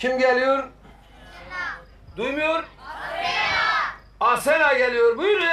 Kim geliyor? Duymuyor? Asena geliyor. Buyurun.